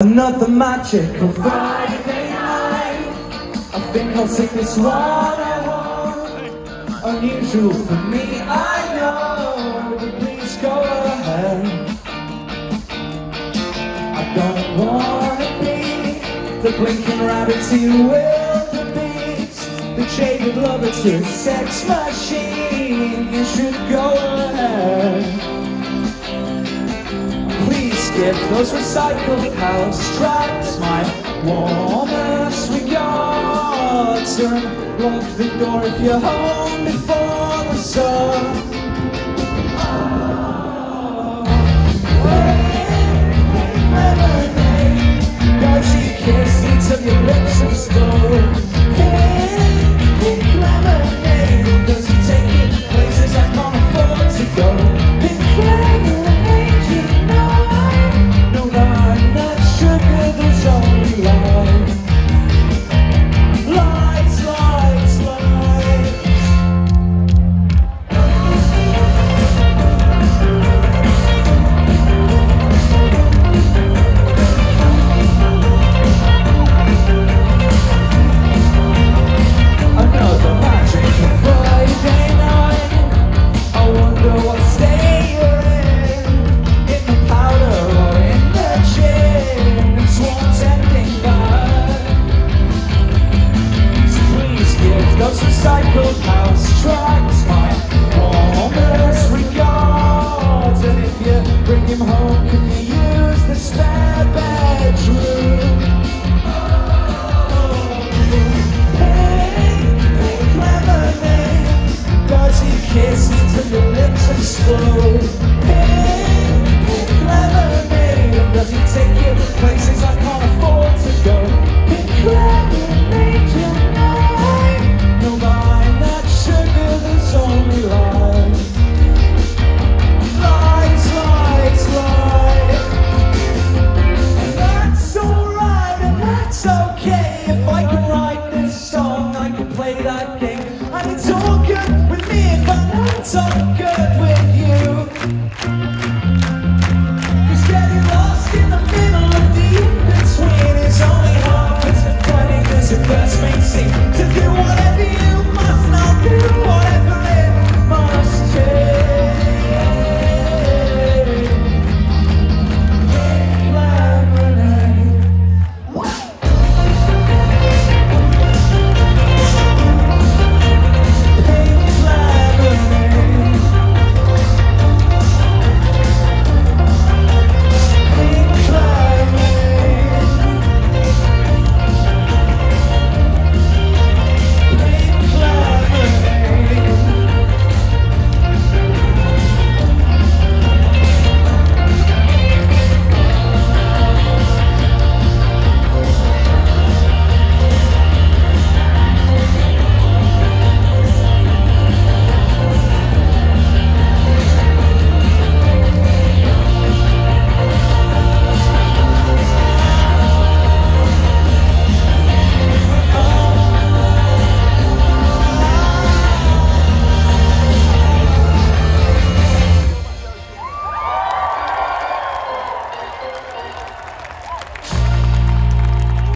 Another magical Friday night. I think I'll take this one I want. Unusual for me, I know. But please go ahead. I don't wanna be The blinking rabbit to wildebeest. The jaded lover to sex machine. You should go ahead Skip those recycled house tracks My warmest regards And lock the door if you're home before the sun slow.